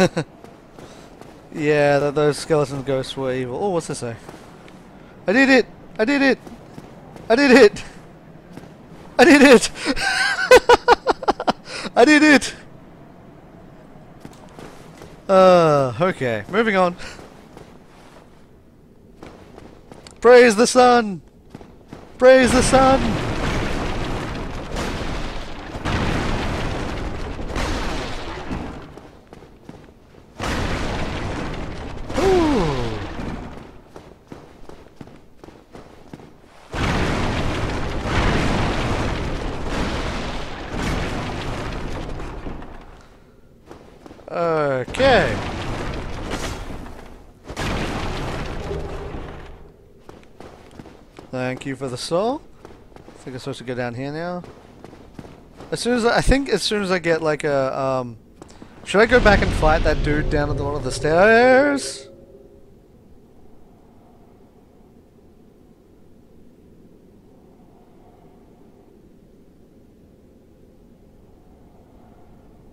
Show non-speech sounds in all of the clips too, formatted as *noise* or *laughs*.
*laughs* yeah, those skeleton ghosts were evil. Oh, what's this say? I did it! I did it! I did it! I did it! *laughs* I did it! Uh, okay. Moving on. Praise the sun! Praise the sun! Ooh. Okay. Thank you for the soul. I think I'm supposed to go down here now. As soon as I, I think as soon as I get like a um should I go back and fight that dude down at the bottom of the stairs?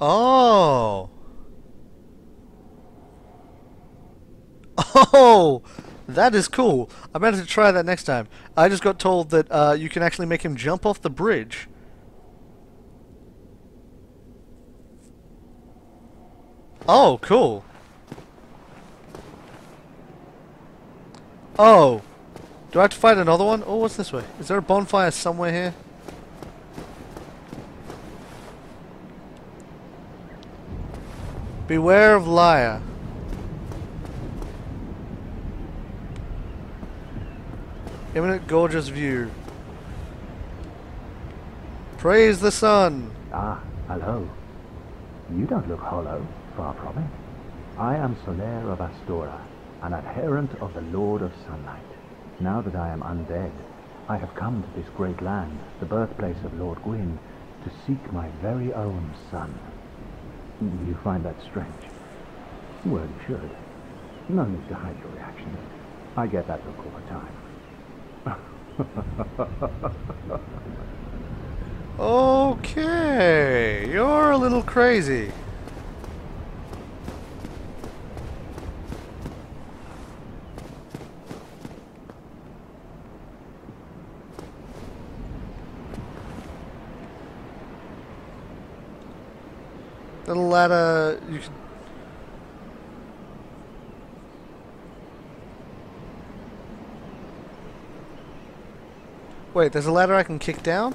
Oh. Oh, that is cool. I'm going to try that next time. I just got told that uh, you can actually make him jump off the bridge. Oh, cool. Oh. Do I have to fight another one? Oh, what's this way? Is there a bonfire somewhere here? Beware of liar. Imminent gorgeous view. Praise the sun. Ah, hello. You don't look hollow, far from it. I am Solaire of Astora, an adherent of the Lord of Sunlight. Now that I am undead, I have come to this great land, the birthplace of Lord Gwyn, to seek my very own sun. You find that strange? Well, you should. No need to hide your reaction. I get that look all the time. *laughs* Okay, you're a little crazy. The ladder, you can Wait, there's a ladder I can kick down?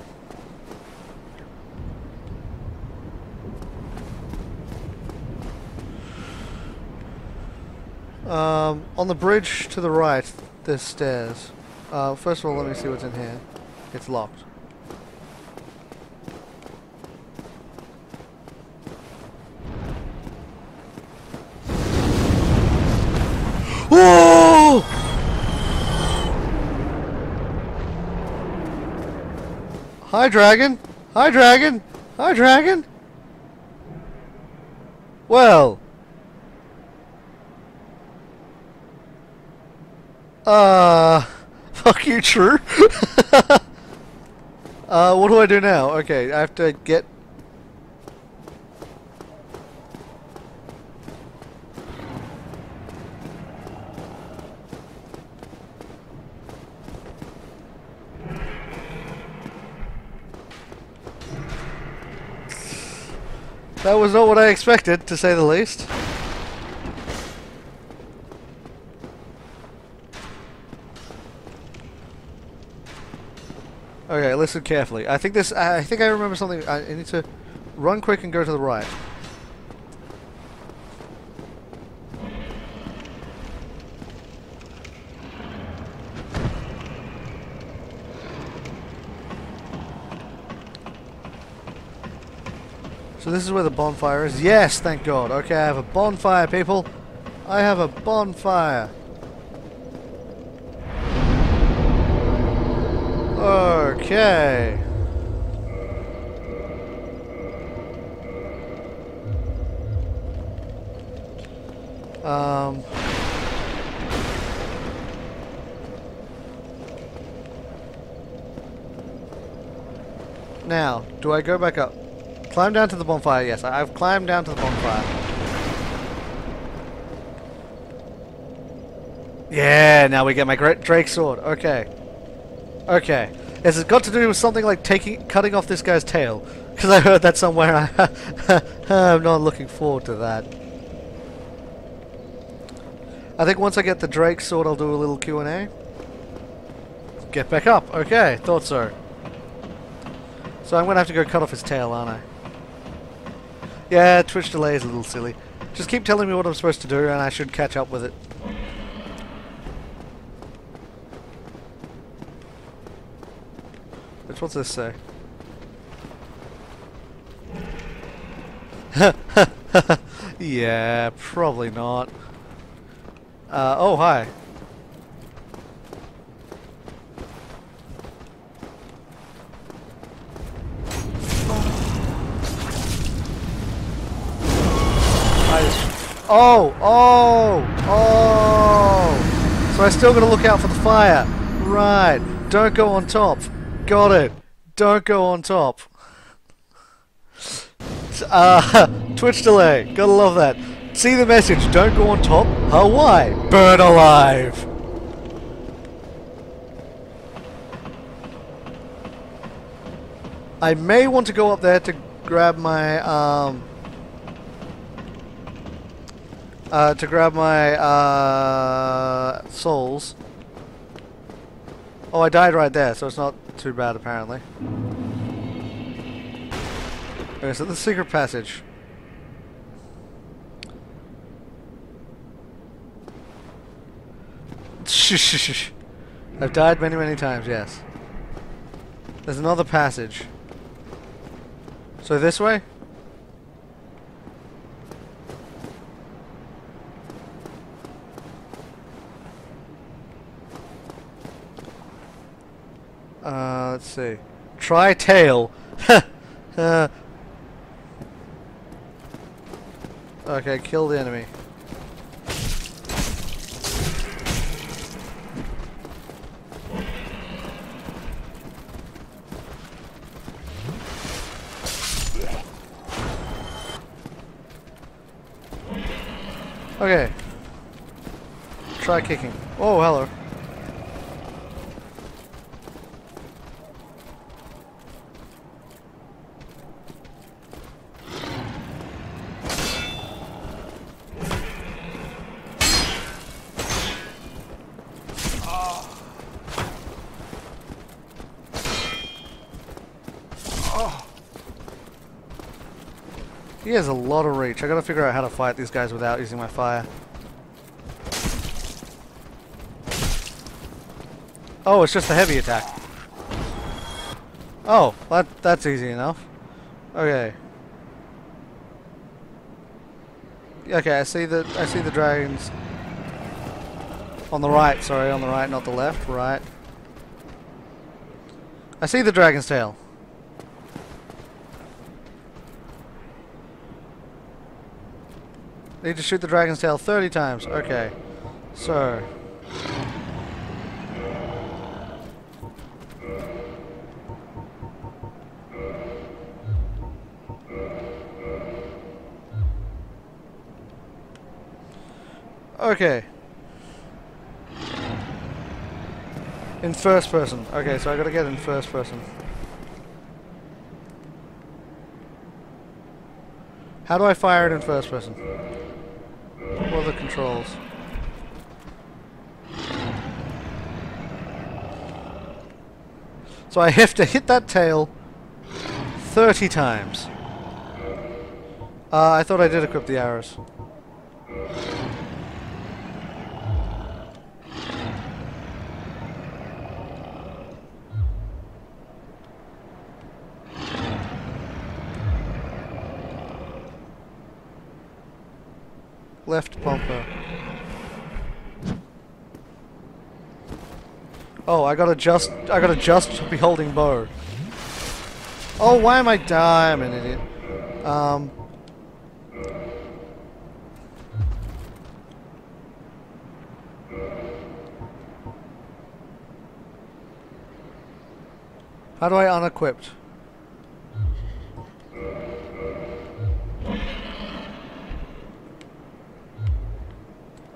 Um, on the bridge to the right, there's stairs. Uh, first of all, let me see what's in here. It's locked. Hi, dragon. Hi, dragon. Hi, dragon. Well. Uh, *laughs* fuck you, true. *laughs* uh, what do I do now? Okay, I have to get... That was not what I expected, to say the least. Okay, listen carefully. I think this. I think I remember something. I need to run quick and go to the right. So this is where the bonfire is. Yes, thank God. Okay, I have a bonfire, people. I have a bonfire. Okay. Um. Now, do I go back up? Climb down to the bonfire, yes. I've climbed down to the bonfire. Yeah, now we get my great Drake sword. Okay. Okay. This has got to do with something like taking, cutting off this guy's tail. Because I heard that somewhere *laughs* I'm not looking forward to that. I think once I get the Drake sword, I'll do a little Q&A. Get back up. Okay, thought so. So I'm going to have to go cut off his tail, aren't I? Yeah, Twitch delay is a little silly. Just keep telling me what I'm supposed to do and I should catch up with it. Which what's this say? *laughs* yeah, probably not. Uh, oh, hi. Oh, oh, oh. So I still gotta look out for the fire. Right. Don't go on top. Got it. Don't go on top. *laughs* Uh, *laughs* Twitch delay. Gotta love that. See the message. Don't go on top. Hawaii. Burn alive. I may want to go up there to grab my um uh, to grab my uh, souls. Oh, I died right there, so it's not too bad apparently. Okay, so the secret passage. *laughs* I've died many, many times, yes. There's another passage. So this way? Uh, let's see. Try tail. uh, *laughs* okay, kill the enemy. Okay. Try kicking. Oh, hello. Has a lot of reach. I gotta figure out how to fight these guys without using my fire. Oh, it's just a heavy attack. Oh, that that's easy enough. Okay. Okay, I see the I see the dragons on the right. Sorry, on the right, not the left. Right. I see the dragon's tail. Need to shoot the dragon's tail 30 times. Okay. So. Okay. In first person. Okay, so I gotta get in first person. How do I fire it in first person? Controls? So I have to hit that tail 30 times. Uh, I thought I did equip the arrows. Left bumper. Oh, I gotta just, I gotta just be holding bow. Oh, why am I dying? I'm an idiot. Um. How do I unequipped?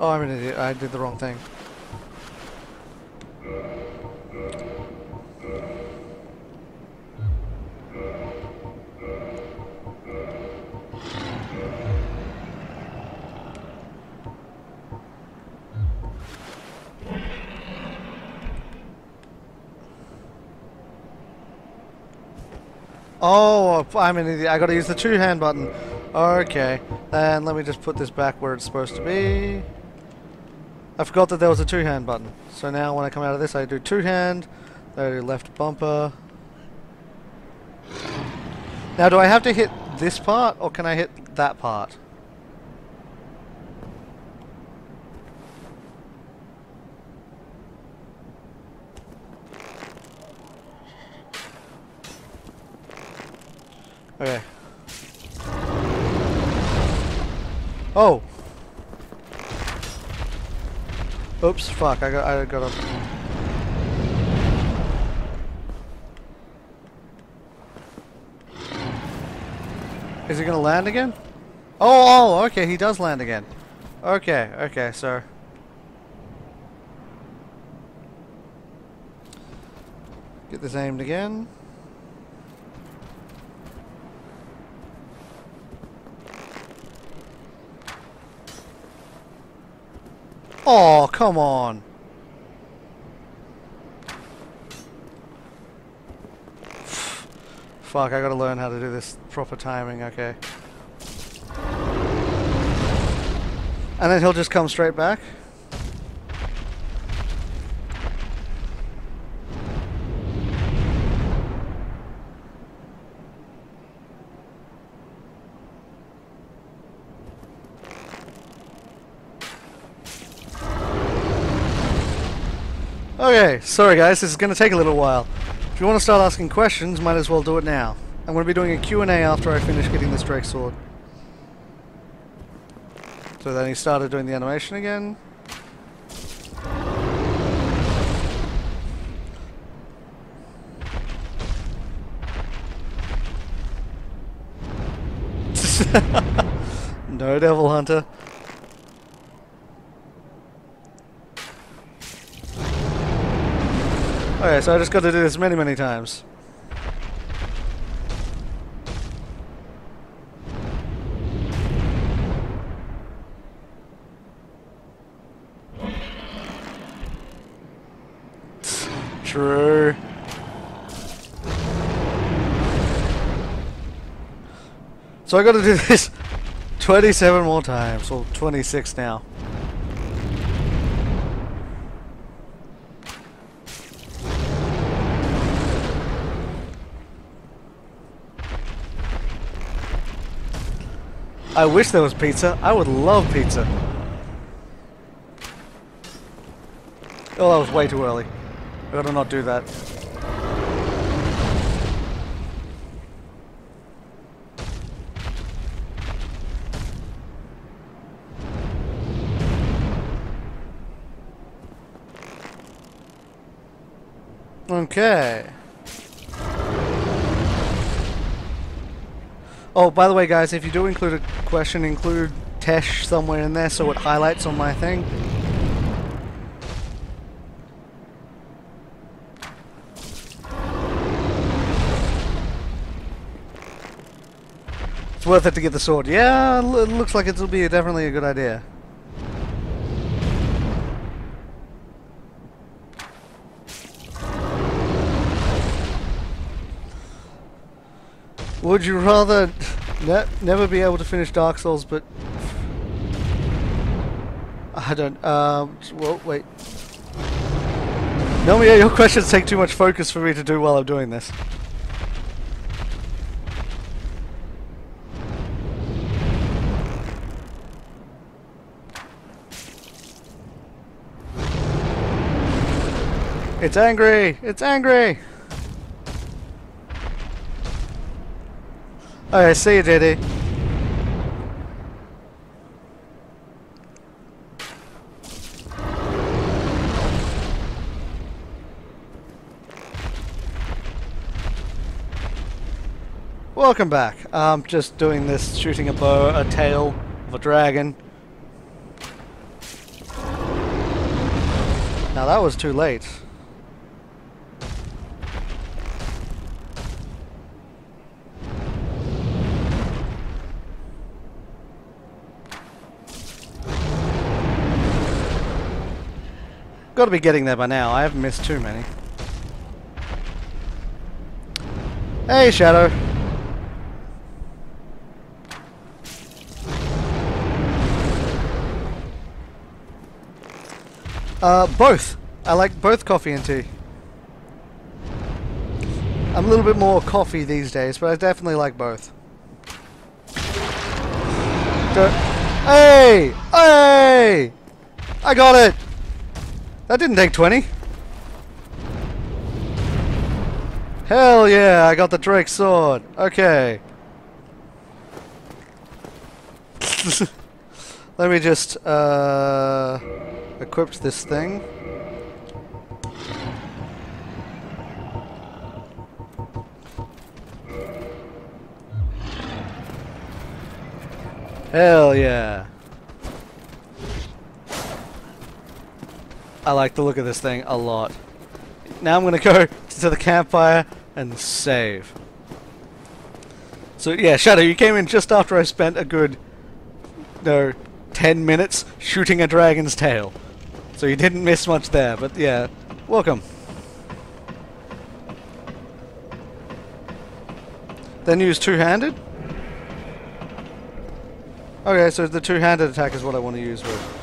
Oh, I'm an idiot. I did the wrong thing. Oh, I'm an idiot. I gotta use the two hand button. Okay. and let me just put this back where it's supposed to be. I forgot that there was a two hand button. So now when I come out of this, I do two hand, then I do left bumper. Now do I have to hit this part or can I hit that part? Okay. Oh. Oops, fuck, I got I got a Is he gonna land again? Oh, oh, okay, he does land again. Okay, okay, so Get this aimed again. Oh, come on. Fuck, I gotta learn how to do this proper timing, okay. And then he'll just come straight back? Okay, sorry guys, this is going to take a little while. If you want to start asking questions, might as well do it now. I'm going to be doing a Q&A after I finish getting this Drake sword. So then he started doing the animation again. *laughs* no Devil Hunter. Oh, okay, so I just got to do this many, many times. True. So I got to do this *laughs* 27 more times, or 26 now. I wish there was pizza. I would love pizza. Oh, that was way too early. I gotta not do that. Okay. Oh, by the way, guys, if you do include a question, include Tesh somewhere in there so it highlights on my thing. It's worth it to get the sword. Yeah, it looks like it'll be definitely a good idea. Would you rather ne never be able to finish Dark Souls, but I don't. Um. Well, wait. No, yeah, your questions take too much focus for me to do while I'm doing this. It's angry! It's angry! Alright, see you, JD. Welcome back. I'm just doing this, shooting a bow, a tail of a dragon. Now that was too late. got to be getting there by now. I haven't missed too many. Hey, Shadow. Uh, both. I like both coffee and tea. I'm a little bit more coffee these days, but I definitely like both. Hey! Hey! I got it! That didn't take 20. Hell yeah, I got the Drake sword. Okay. *laughs* Let me just, uh, equip this thing. Hell yeah. I like the look of this thing a lot. Now I'm gonna go *laughs* to the campfire and save. So yeah, Shadow, you came in just after I spent a good, no, 10 minutes shooting a dragon's tail. So you didn't miss much there, but yeah, welcome. Then use two-handed? Okay, so the two-handed attack is what I want to use with.